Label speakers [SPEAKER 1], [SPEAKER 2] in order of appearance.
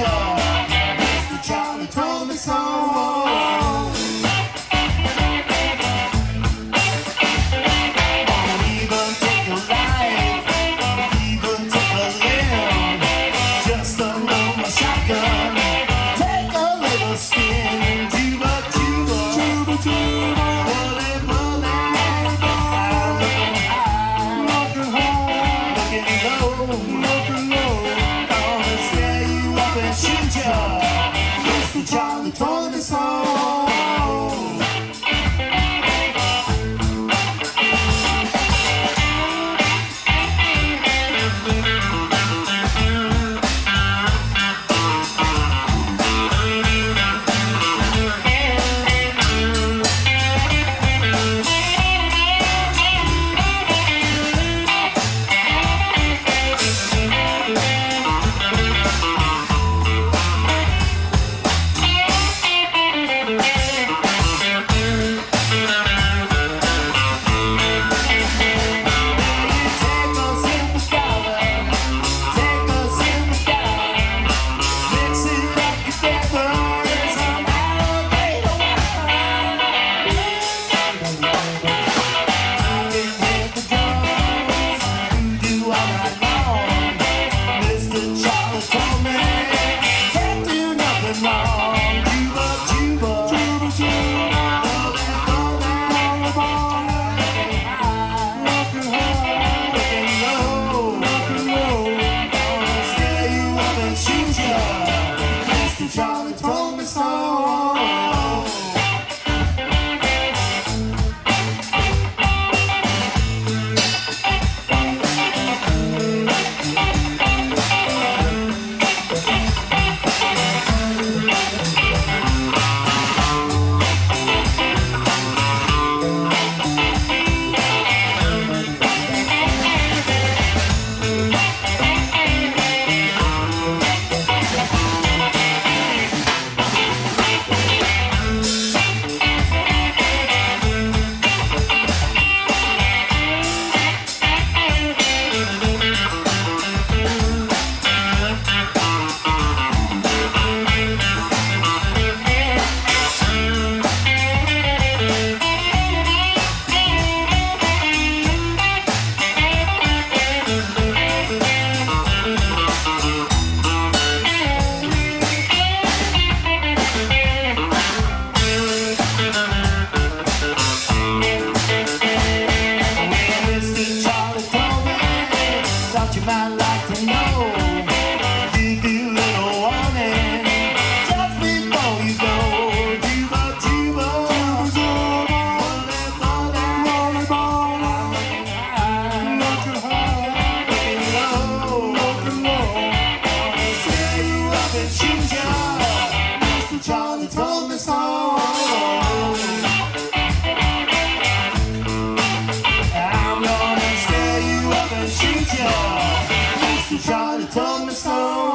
[SPEAKER 1] Evil. he told me so. I'm gonna scare you up and shoot you. Mr. Charlie told me so.